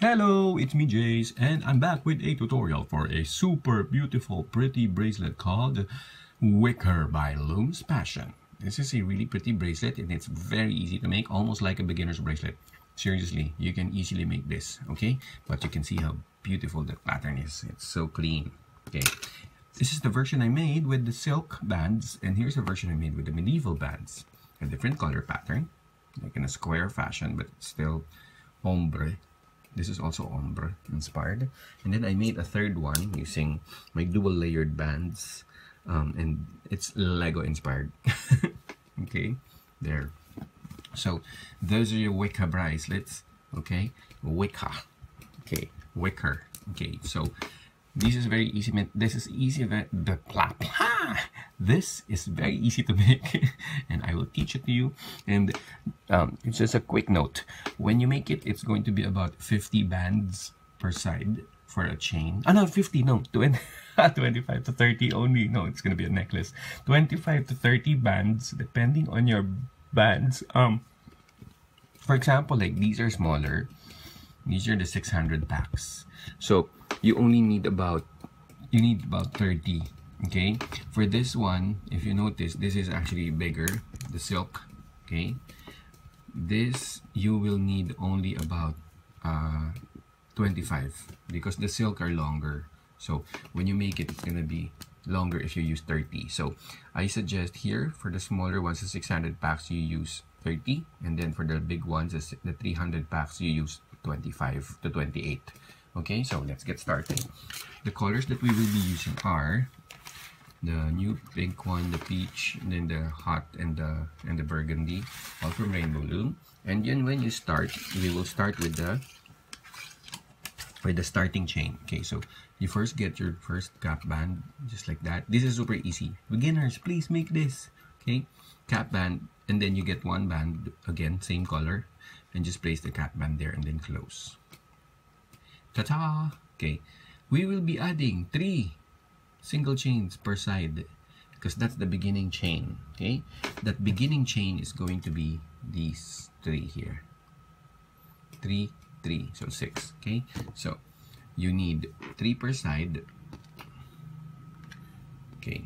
Hello, it's me Jays and I'm back with a tutorial for a super beautiful pretty bracelet called Wicker by Looms Passion. This is a really pretty bracelet and it's very easy to make, almost like a beginner's bracelet. Seriously, you can easily make this, okay? But you can see how beautiful the pattern is. It's so clean, okay? This is the version I made with the silk bands and here's the version I made with the medieval bands. A different color pattern, like in a square fashion, but still ombre this is also ombre inspired. And then I made a third one using my dual layered bands um, and it's Lego inspired. Okay there. So those are your Wicca bracelets okay? Wicca. Okay wicker. Okay so this is very easy this is easy the plap this is very easy to make and I will teach it to you. And um, it's just a quick note. When you make it it's going to be about 50 bands per side for a chain. Oh no 50 no 20, 25 to 30 only. No it's gonna be a necklace. 25 to 30 bands depending on your bands. Um for example like these are smaller. These are the 600 packs so you only need about you need about 30 okay? For this one if you notice this is actually bigger the silk okay? This you will need only about uh, 25 because the silk are longer. So when you make it it's gonna be longer if you use 30 so I suggest here for the smaller ones the 600 packs you use 30 and then for the big ones the 300 packs you use 25 to 28 okay so let's get started the colors that we will be using are the new pink one, the peach, and then the hot and the and the burgundy, all from Rainbow Loom. And then when you start, we will start with the with the starting chain. Okay, so you first get your first cap band, just like that. This is super easy. Beginners, please make this. Okay, cap band, and then you get one band again, same color, and just place the cap band there and then close. Ta-ta! Okay, we will be adding three single chains per side because that's the beginning chain okay? That beginning chain is going to be these three here. Three three so six okay? So you need three per side. Okay.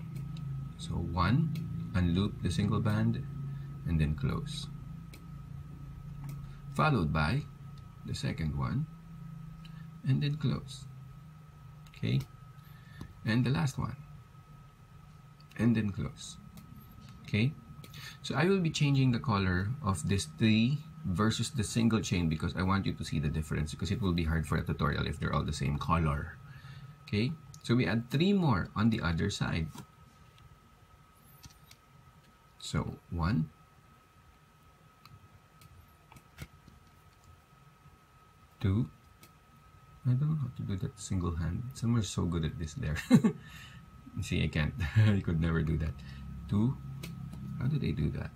So one unloop the single band and then close. Followed by the second one and then close. Okay? And the last one. And then close. Okay? So I will be changing the color of this three versus the single chain because I want you to see the difference because it will be hard for a tutorial if they're all the same color. Okay? So we add three more on the other side. So one. Two I don't know how to do that single hand. Someone's so good at this there. See, I can't. I could never do that. Two. How did they do that?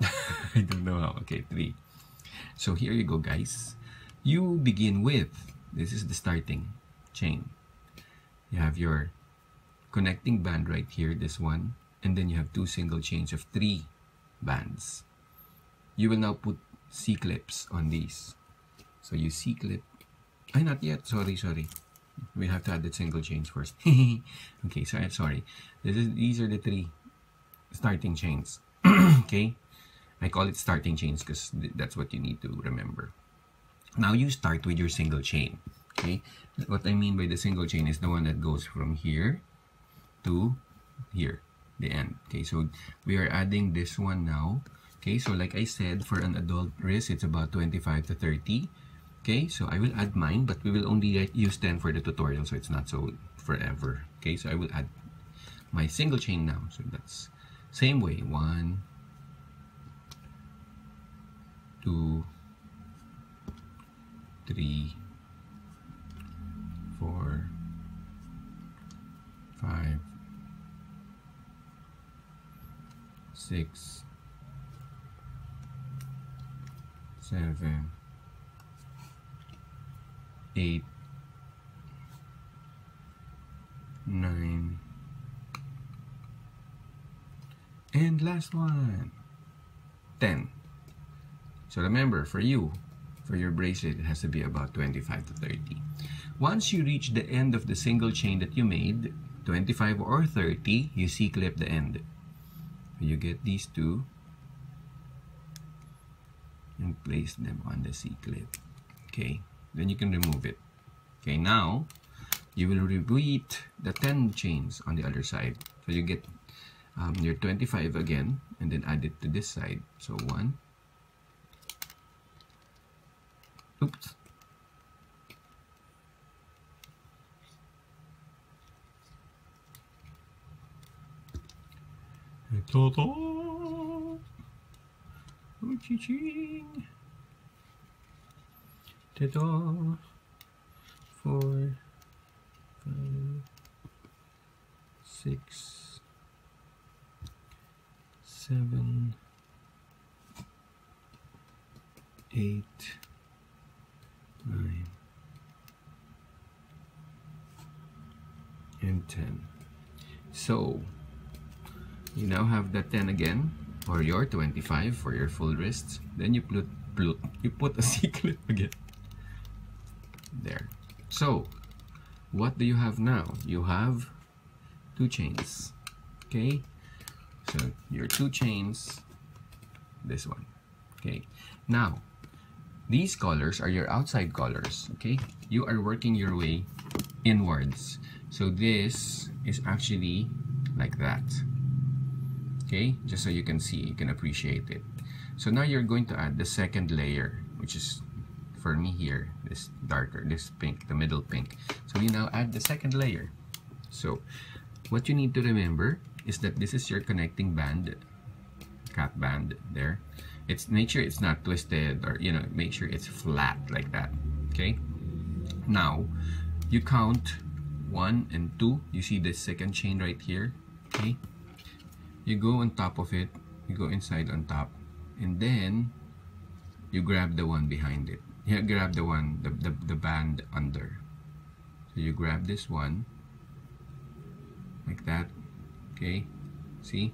I don't know how. Okay, three. So here you go, guys. You begin with, this is the starting chain. You have your connecting band right here, this one. And then you have two single chains of three bands. You will now put C-clips on these. So you C-clip. Ay, not yet. Sorry, sorry. We have to add the single chains first. okay, so eh, sorry. This is these are the three starting chains. okay, I call it starting chains because th that's what you need to remember. Now you start with your single chain. Okay, what I mean by the single chain is the one that goes from here to here, the end. Okay, so we are adding this one now Okay, so like I said, for an adult wrist, it's about 25 to 30. Okay, so I will add mine, but we will only use 10 for the tutorial, so it's not so forever. Okay, so I will add my single chain now. So that's same way. One, two, three, four, five, six, seven, eight, nine, and last one, ten. So remember, for you, for your bracelet, it has to be about 25 to 30. Once you reach the end of the single chain that you made, 25 or 30, you C-clip the end. You get these two and place them on the C-clip. Okay, then you can remove it. Okay, now you will repeat the 10 chains on the other side. So you get um, your 25 again and then add it to this side. So 1, oops, Ta-da! Ching. Ta-da! Four, five, six, seven, eight, nine, and ten. So you now have the 10 again or your 25 for your full wrists then you put, put you put a C-clip again. There. So what do you have now? You have two chains. Okay? So your two chains this one. Okay? Now these colors are your outside colors. Okay? You are working your way inwards. So this is actually like that okay? Just so you can see you can appreciate it. So now you're going to add the second layer which is for me here this darker this pink the middle pink. So we now add the second layer. So what you need to remember is that this is your connecting band cap band there. It's make sure it's not twisted or you know make sure it's flat like that okay? Now you count one and two. You see the second chain right here okay you go on top of it you go inside on top and then you grab the one behind it. You grab the one the, the, the band under. So you grab this one like that okay see?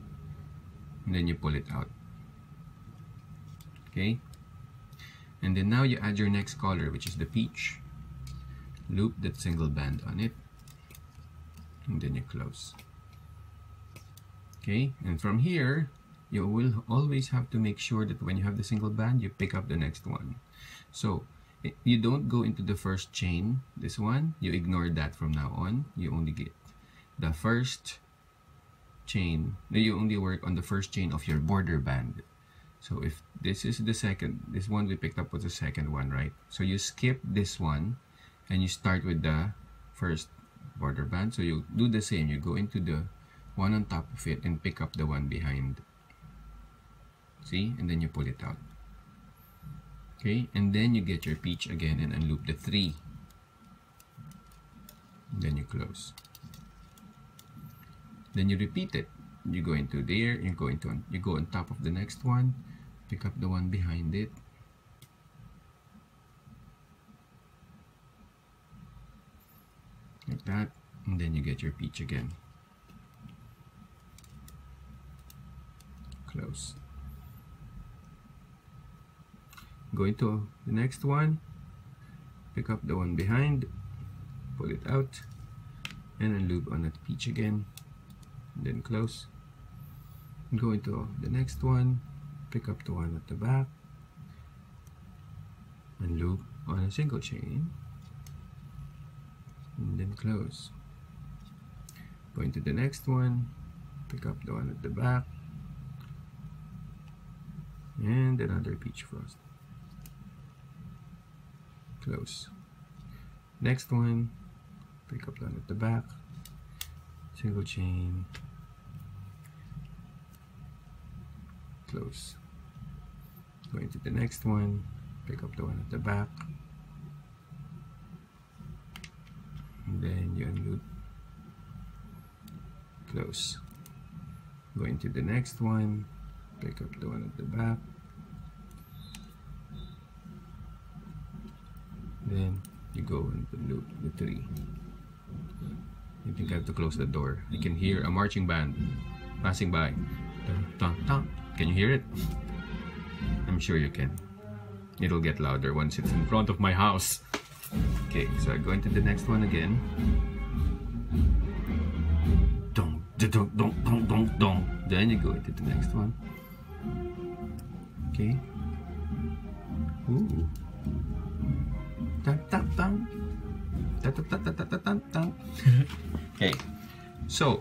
And then you pull it out okay? And then now you add your next color which is the peach. Loop that single band on it and then you close okay and from here you will always have to make sure that when you have the single band you pick up the next one. So eh, you don't go into the first chain this one. You ignore that from now on. You only get the first chain. You only work on the first chain of your border band. So if this is the second this one we picked up was the second one right? So you skip this one and you start with the first border band. So you do the same. You go into the one on top of it and pick up the one behind. See? And then you pull it out. Okay? And then you get your peach again and unloop the three. And then you close. Then you repeat it. You go into there you go into you go on top of the next one pick up the one behind it. Like that. And then you get your peach again close go into the next one. Pick up the one behind. Pull it out. And then loop on that peach again. Then close. Go into the next one. Pick up the one at the back. And loop on a single chain. And then close. Go into the next one. Pick up the one at the back and another peach frost. Close. Next one. Pick up the one at the back. Single chain. Close. Going to the next one. Pick up the one at the back. And then you unloop close. Going to the next one pick up the one at the back then you go and loop the three you think I have to close the door you can hear a marching band passing by dun, dun, dun. can you hear it? I'm sure you can it'll get louder once it's in front of my house. Okay, so I go into the next one again. Dong, dong, dong, dong, dong, dong. Then you go into the next one. Okay. Ooh. Dun, dun, dun. Okay. So,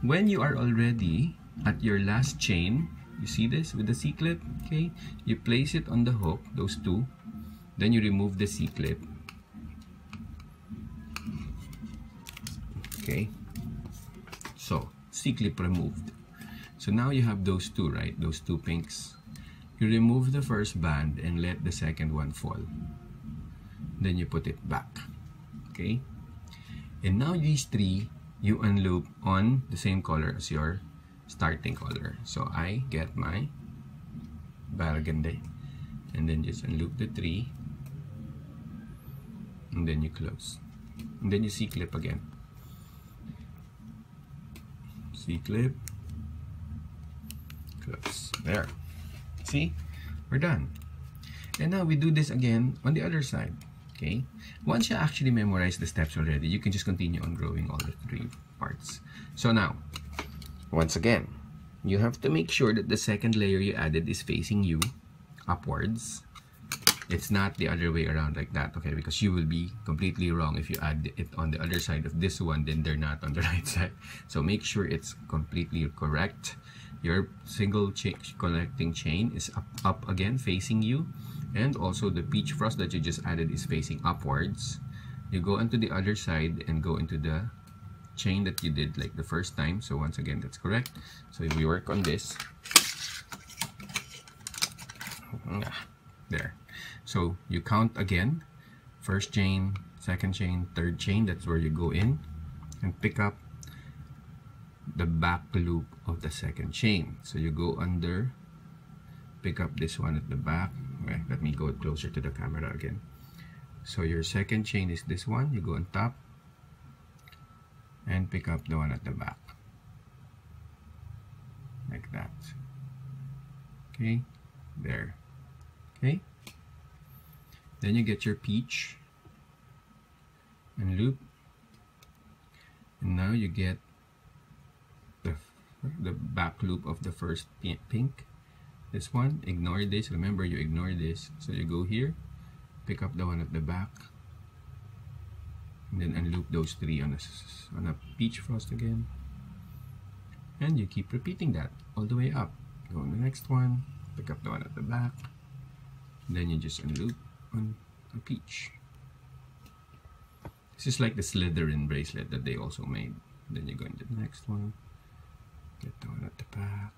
when you are already at your last chain, you see this with the C-clip, okay? You place it on the hook, those two. Then you remove the C-clip. Okay. So, C-clip removed. So now you have those two, right? Those two pinks. You remove the first band and let the second one fall. Then you put it back. Okay? And now these three, you unloop on the same color as your starting color. So I get my burgundy and then just unloop the three and then you close. And then you C-clip again. C-clip, close. There. See? We're done. And now we do this again on the other side. Okay? Once you actually memorize the steps already, you can just continue on growing all the three parts. So now, once again, you have to make sure that the second layer you added is facing you upwards. It's not the other way around like that, okay? Because you will be completely wrong if you add it on the other side of this one, then they're not on the right side. So make sure it's completely correct. Your single chain connecting chain is up, up again, facing you. And also the peach frost that you just added is facing upwards. You go onto the other side and go into the chain that you did like the first time. So once again, that's correct. So if we work on this, there. So you count again, first chain, second chain, third chain, that's where you go in and pick up the back loop of the second chain. So you go under, pick up this one at the back. Okay, let me go closer to the camera again. So your second chain is this one, you go on top, and pick up the one at the back like that okay there okay then you get your peach and loop and now you get the back loop of the first pink. This one ignore this. Remember you ignore this. So you go here pick up the one at the back and then unloop those three on a, on a peach frost again. And you keep repeating that all the way up. Go on the next one pick up the one at the back. Then you just unloop on a peach. This is like the Slytherin bracelet that they also made. Then you go into the next one get one at the back.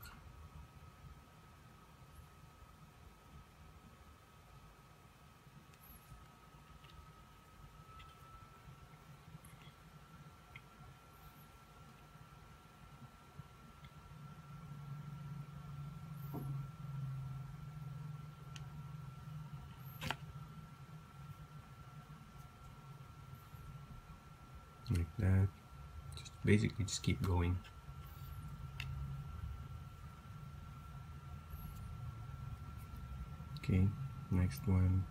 Like that. Just basically just keep going okay next one.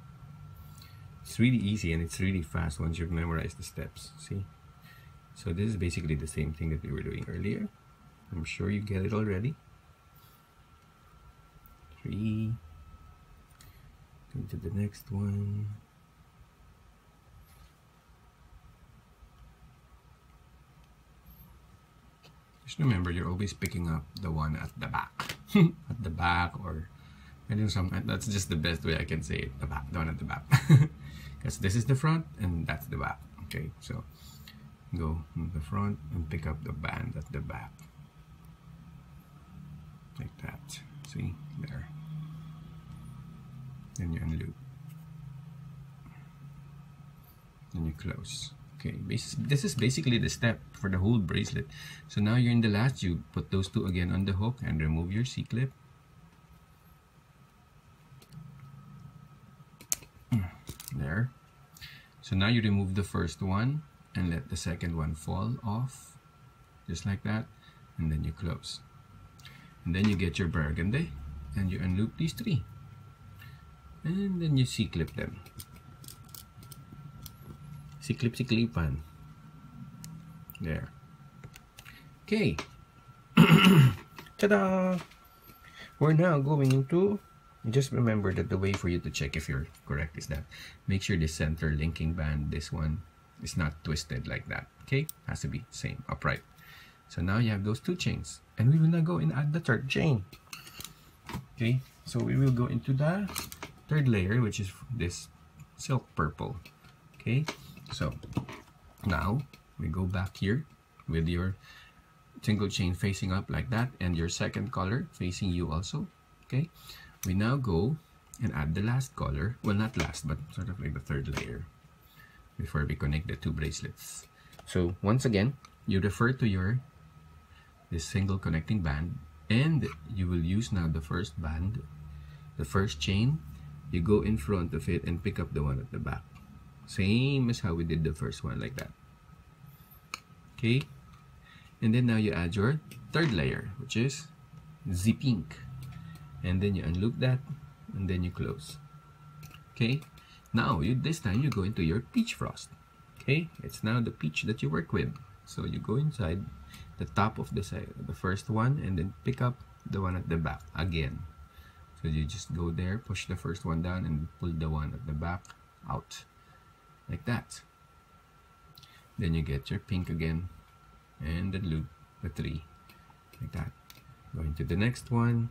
It's really easy and it's really fast once you've memorized the steps see? So this is basically the same thing that we were doing earlier. I'm sure you get it already. Three. Into the next one. Just remember, you're always picking up the one at the back. at the back or That's just the best way I can say it. The back, one at the back. Because this is the front and that's the back. Okay, so go in the front and pick up the band at the back. Like that. See? There. Then you unloop. Then you close. Okay, this is basically the step for the whole bracelet. So now you're in the last, you put those two again on the hook and remove your C-clip. There. So now you remove the first one and let the second one fall off, just like that, and then you close. And then you get your burgundy and you unloop these three. and then you C-clip them. C-clip, C-clipan. There. Okay. Ta-da! We're now going into just remember that the way for you to check if you're correct is that make sure the center linking band this one is not twisted like that okay? Has to be same upright. So now you have those two chains and we will now go and add the third chain okay? So we will go into the third layer which is this silk purple okay? So now we go back here with your single chain facing up like that and your second color facing you also okay we now go and add the last color. Well not last but sort of like the third layer before we connect the two bracelets. So once again you refer to your this single connecting band and you will use now the first band the first chain. You go in front of it and pick up the one at the back. Same as how we did the first one like that. Okay? And then now you add your third layer which is Z pink and then you unloop that and then you close. Okay? Now you this time you go into your peach frost. Okay? It's now the peach that you work with. So you go inside the top of the side the first one and then pick up the one at the back again. So you just go there push the first one down and pull the one at the back out. Like that. Then you get your pink again and then loop the three. Like that. Going to the next one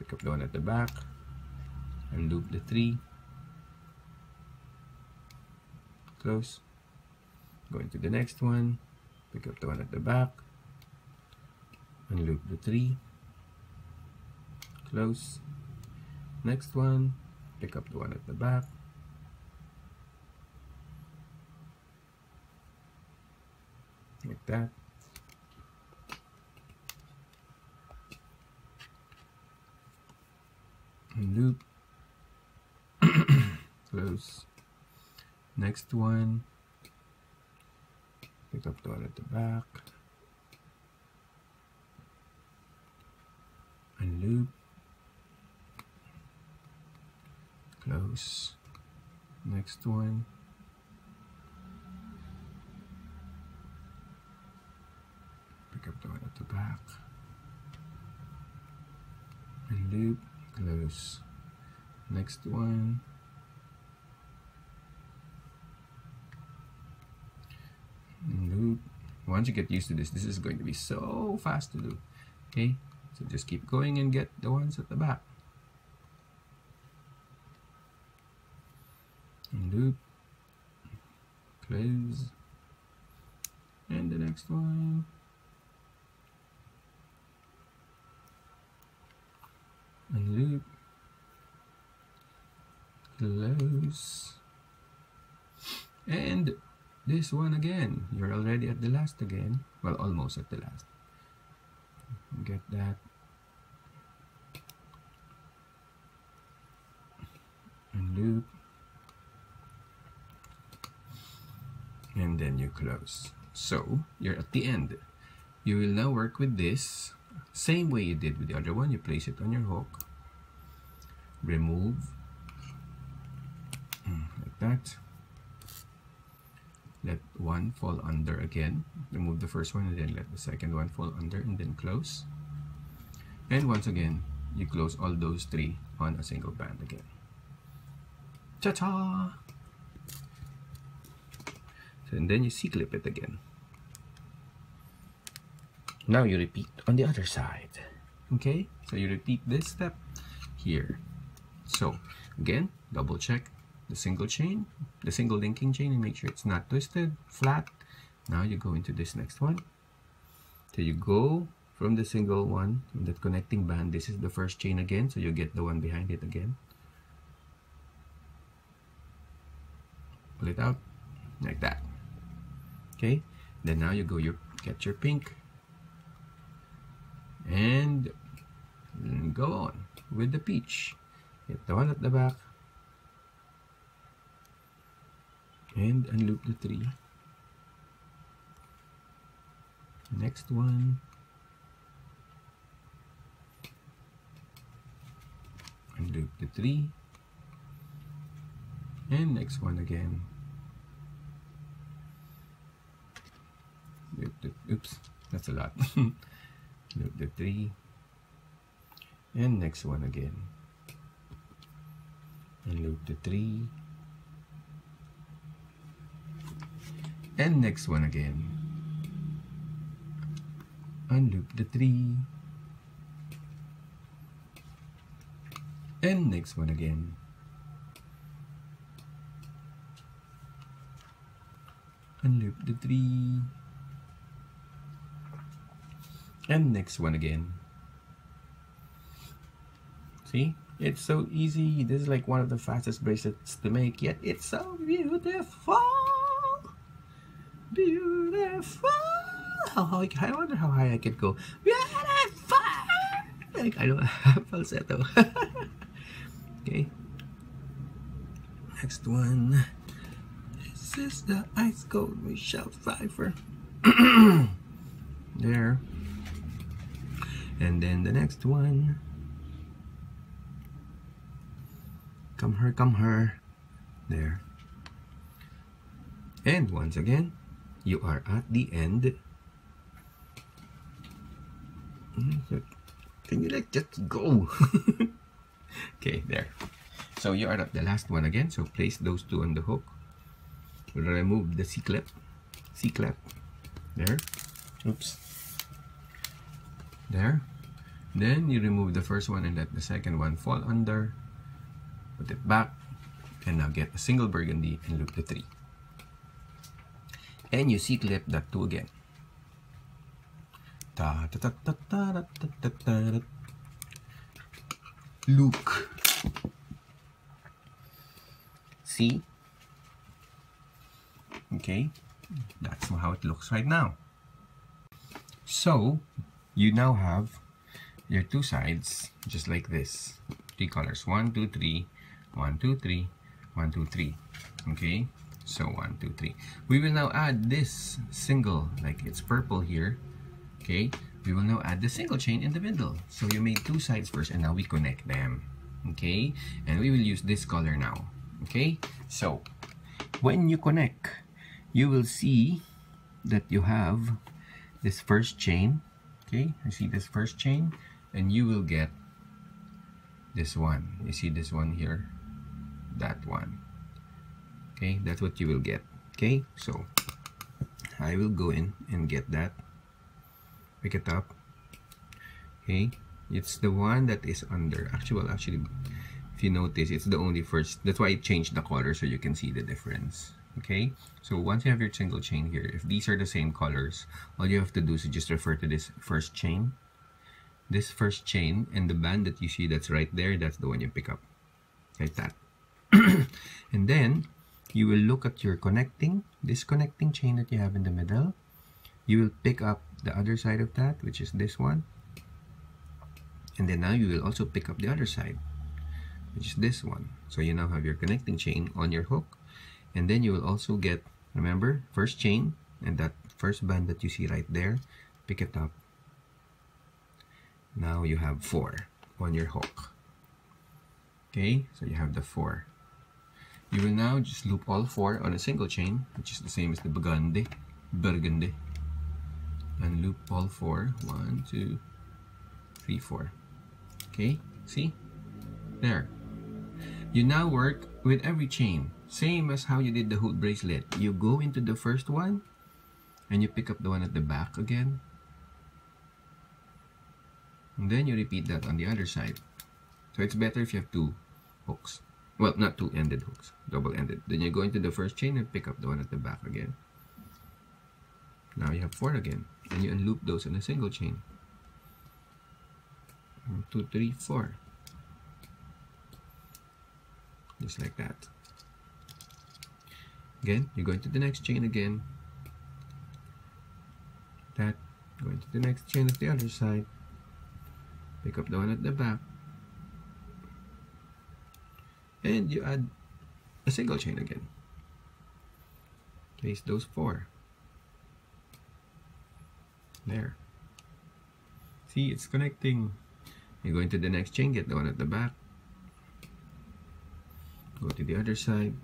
pick up the one at the back. And loop the three. Close. Go into the next one. Pick up the one at the back. And loop the three. Close. Next one. Pick up the one at the back. Like that loop close. Next one. Pick up the one at the back. And loop. Close. Next one. Pick up the one at the back. And loop close. Next one. Loop once you get used to this this is going to be so fast to do. Okay? So just keep going and get the ones at the back. Loop close. And the next one and loop close and this one again. You're already at the last again. Well almost at the last. Get that. And loop. And then you close. So you're at the end. You will now work with this same way you did with the other one, you place it on your hook, remove, mm, like that. Let one fall under again. Remove the first one and then let the second one fall under and then close. And once again, you close all those three on a single band again. Ta-ta! So, and then you C-clip it again. Now you repeat on the other side. Okay, so you repeat this step here. So again, double check the single chain, the single linking chain and make sure it's not twisted, flat. Now you go into this next one. So you go from the single one, in that connecting band, this is the first chain again, so you get the one behind it again. Pull it out like that. Okay, then now you go, you get your pink and go on with the peach. Get the one at the back. And unloop the three next one. Unloop the three and next one again. Oops that's a lot loop the three. And next one again. And loop the three. And next one again. Unloop the three. And next one again. Unloop the three and next one again. See? It's so easy. This is like one of the fastest bracelets to make yet it's so beautiful. Beautiful. How high I wonder how high I could go. Beautiful. Like I don't have falsetto. Okay. Next one. This is the ice cold Michelle Pfeiffer there and then the next one. Come her come her. There. And once again you are at the end. Can you like just go? Okay there. So you are at the last one again. So place those two on the hook. Remove the C-clip. C-clip. There. Oops. There then you remove the first one and let the second one fall under, put it back, and now get a single burgundy and loop the three. And you see clip that two again. Ta -ta -ta -ta -ta -ta -ta -ta Look. See? Okay, that's how it looks right now. So, you now have your two sides just like this. Three colors. One two three. One two three. One two three. Okay? So one two three. We will now add this single like it's purple here. Okay? We will now add the single chain in the middle. So you made two sides first and now we connect them. Okay? And we will use this color now. Okay? So when you connect you will see that you have this first chain. Okay? You see this first chain and you will get this one. You see this one here? That one. Okay that's what you will get. Okay so I will go in and get that. Pick it up. Okay it's the one that is under actually well actually if you notice it's the only first that's why I changed the color so you can see the difference. Okay so once you have your single chain here if these are the same colors all you have to do is just refer to this first chain this first chain and the band that you see that's right there that's the one you pick up. Like that. And then you will look at your connecting this connecting chain that you have in the middle. You will pick up the other side of that which is this one. And then now you will also pick up the other side which is this one. So you now have your connecting chain on your hook. And then you will also get remember first chain and that first band that you see right there pick it up now you have four on your hook. Okay so you have the four. You will now just loop all four on a single chain which is the same as the burgundy burgundy. And loop all four. One two three four. Okay see? There. You now work with every chain same as how you did the hood bracelet. You go into the first one and you pick up the one at the back again. And then you repeat that on the other side. So it's better if you have two hooks. Well, not two-ended hooks, double-ended. Then you go into the first chain and pick up the one at the back again. Now you have four again. And you unloop those in a single chain. One, two, three, four. Just like that. Again, you go into the next chain again. That, go into the next chain at the other side. Pick up the one at the back. And you add a single chain again. Place those four. There. See, it's connecting. You go into the next chain, get the one at the back. Go to the other side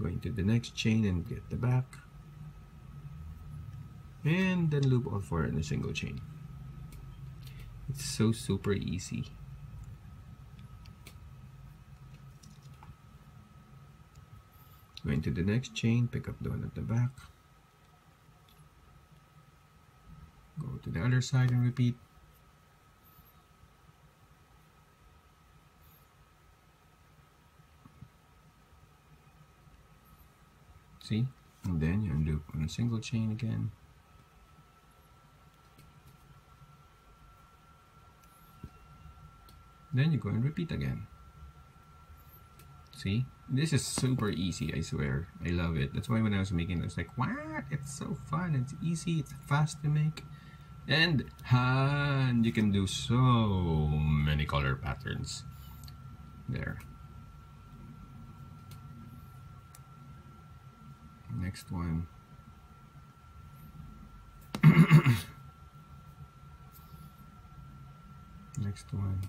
going to the next chain and get the back and then loop all four in a single chain it's so super easy. Go into the next chain pick up the one at the back. Go to the other side and repeat. See? And then you undo on a single chain again then you go and repeat again. See? This is super easy I swear. I love it. That's why when I was making it I was like what? It's so fun. It's easy. It's fast to make. And and you can do so many color patterns. There. Next one. Next one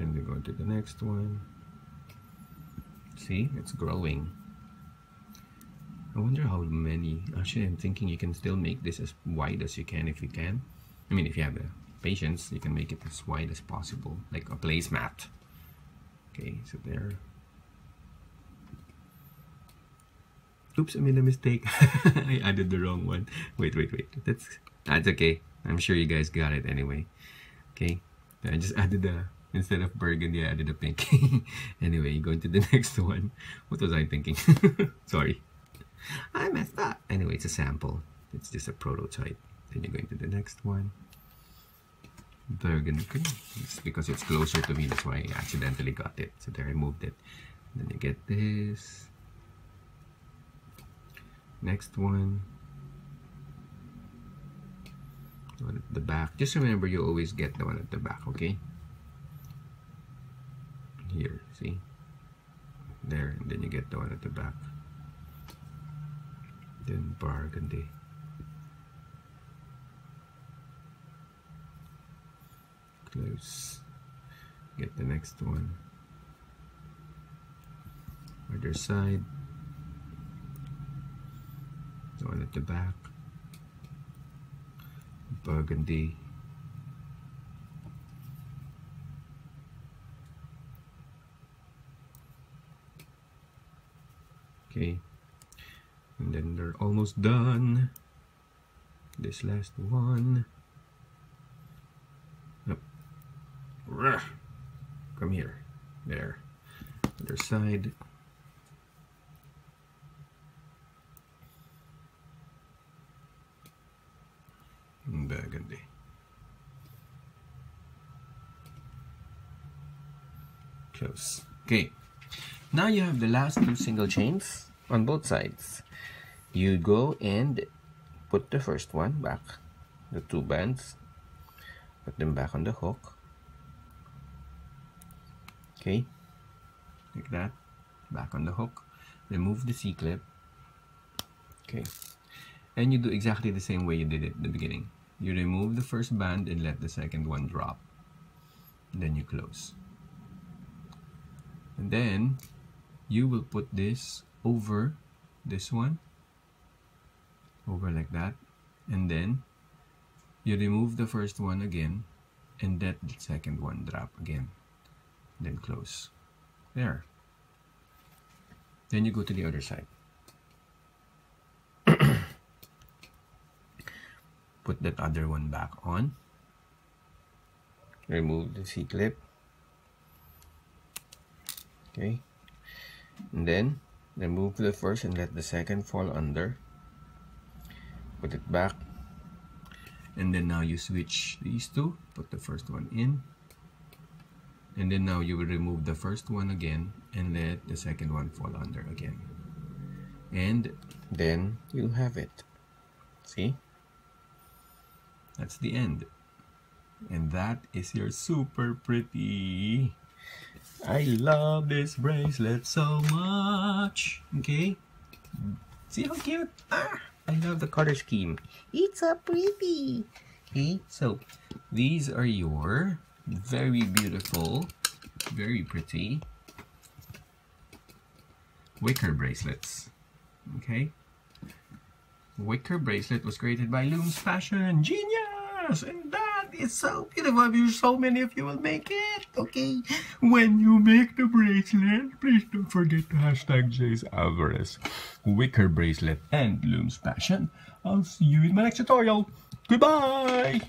then we go to the next one. See? It's growing. I wonder how many actually I'm thinking you can still make this as wide as you can if you can. I mean if you have the patience you can make it as wide as possible like a placemat. Okay so there. Oops I made a mistake. I added the wrong one. Wait wait wait. That's that's okay. I'm sure you guys got it anyway. Okay I just added the instead of burgundy I added a pink. Anyway going to the next one. What was I thinking? Sorry. I messed up. Anyway it's a sample. It's just a prototype. Then you're going to the next one. Burgundy. It's because it's closer to me. That's why I accidentally got it. So there I moved it. Then you get this. Next one. One at the back. Just remember you always get the one at the back okay here see? There and then you get the one at the back. Then burgundy close. Get the next one. Other side. The one at the back. Burgundy okay and then they're almost done. This last one. Yep. come here. There. Other side. Burgundy close okay. Now you have the last two single chains on both sides. You go and put the first one back the two bands put them back on the hook. Okay. Like that. Back on the hook. Remove the C-clip. Okay. And you do exactly the same way you did it at the beginning. You remove the first band and let the second one drop. Then you close. And then you will put this over this one over like that and then you remove the first one again and let the second one drop again then close. There. Then you go to the other side. Put that other one back on. Remove the C-clip okay. And then remove the first and let the second fall under. Put it back. And then now you switch these two. Put the first one in. And then now you will remove the first one again and let the second one fall under again. And then you have it. See? That's the end. And that is your super pretty I love this bracelet so much okay See how cute? Ah, I love the color scheme. It's so pretty. Okay, so these are your very beautiful, very pretty wicker bracelets. Okay? Wicker bracelet was created by Loomspassion. Genius! And that is so beautiful. Sure so many of you will make it. Okay? When you make the bracelet, please don't forget to hashtag Jays Alvarez. Wicker bracelet and Loomspassion. I'll see you in my next tutorial. Goodbye!